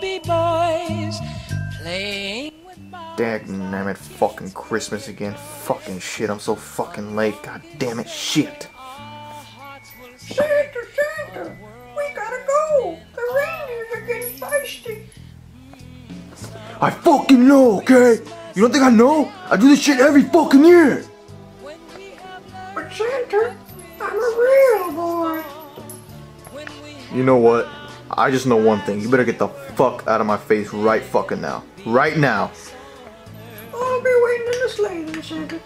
be boys playing with boys. Damn it, fucking Christmas again. Fucking shit, I'm so fucking late. God damn it, shit. Santa, Santa, we gotta go. The reindeers are getting feisty. I fucking know, okay? You don't think I know? I do this shit every fucking year. But Santa, I'm a real boy. You know what? I just know one thing. You better get the fuck out of my face right fucking now. Right now. I'll be waiting in the sleigh then, Santa.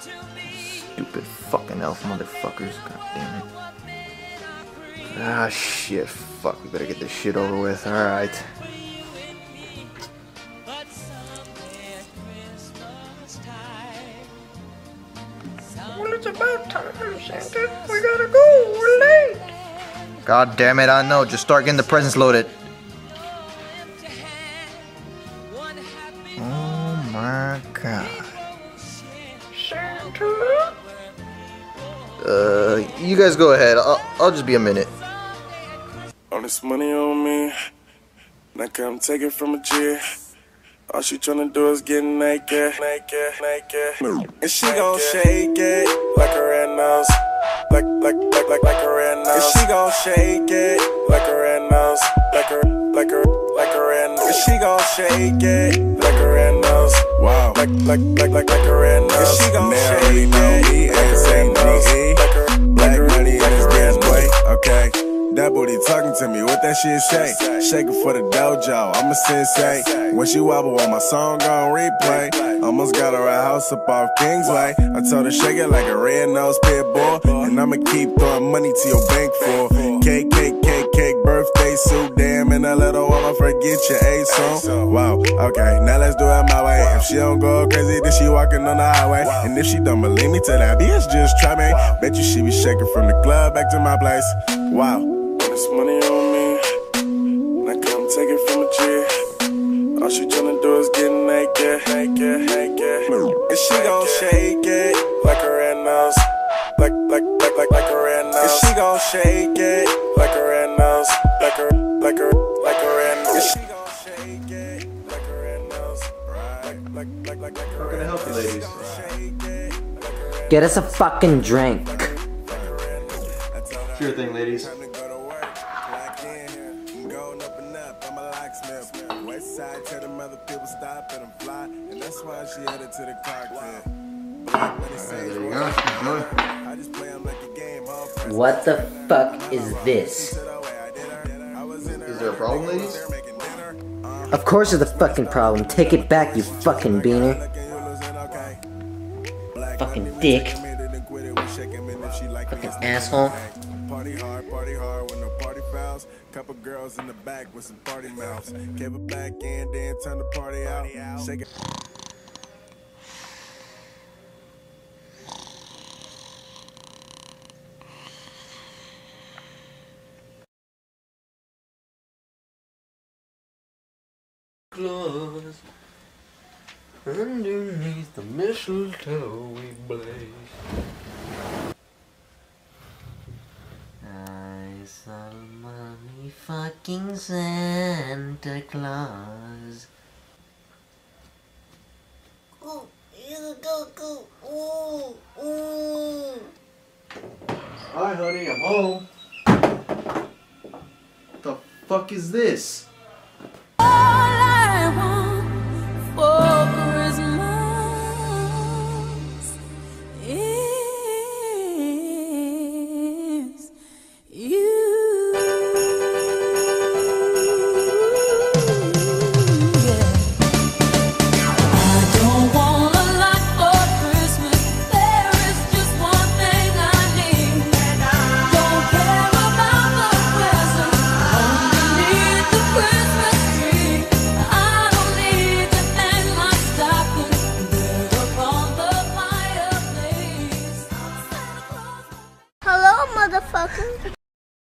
Stupid fucking elf motherfuckers. God damn it. Ah, shit. Fuck, we better get this shit over with. Alright. Well, it's about time, Santa. We gotta go. We're late. God damn it, I know. Just start getting the presents loaded. Oh my god. Santa? Uh, you guys go ahead. I'll, I'll just be a minute. All this money on me, now come take it from a G. All she tryna do is get naked, naked, naked. And she gon' shake it like a red nose, like, like, like, like, like a red nose. And she gon' shake it like a red nose, like a, like a, like a red nose. And she gon' shake it like a red nose. Wow, like, like, like, like, like a red nose. And she gon' shake it like a red nose, that shit say? Shaking for the dojo, I'm a sensei. When she wobble on my song on replay, almost got her a house up off Kingsway. I told her shake it like a red nose pit bull, and I'ma keep throwing money to your bank for cake, cake, cake, cake, birthday suit. Damn, and a little I'ma forget your A song. Wow, okay, now let's do it my way. If she don't go crazy, then she walking on the highway. And if she don't believe me, tell that bitch just try me. Bet you she be shaking from the club back to my place. Wow. This money on take it from a G. All she tryna do is get naked, naked, naked. And she gon' shake it like a red nose, like, like, like, like, like a red nose. And she gon' shake it like a red nose, like a, like a, like a red nose. And she gon' shake it like a red nose, right? Like, like, like, like, like a red can I help you, ladies? She gon' shake it like a red Get us a fucking drink. Sure thing, ladies. West tell them other people stop and I'm fly, and that's why she headed to the cockpit. Black money says, There you go. Enjoy. I just play 'em like a game. What the fuck is this? to the way I did her. I was in her Is there a problem, ladies? there making dinner. Uh, Of course there's a fucking problem. Take it back, you fucking beaner. looking, you losing, okay. Black Fucking dick. take 'em in and then quit it, we shake 'em in if she like me, Fucking asshole. Party hard, party hard when no party fouls. Couple girls in the back with some party mouths. Gave it back in, then turn the party out. Shake it. Underneath the mistletoe we blaze. Fucking Santa Claus. Ooh, you go, go. Ooh, ooh. Hi, honey, I'm home. What the fuck is this?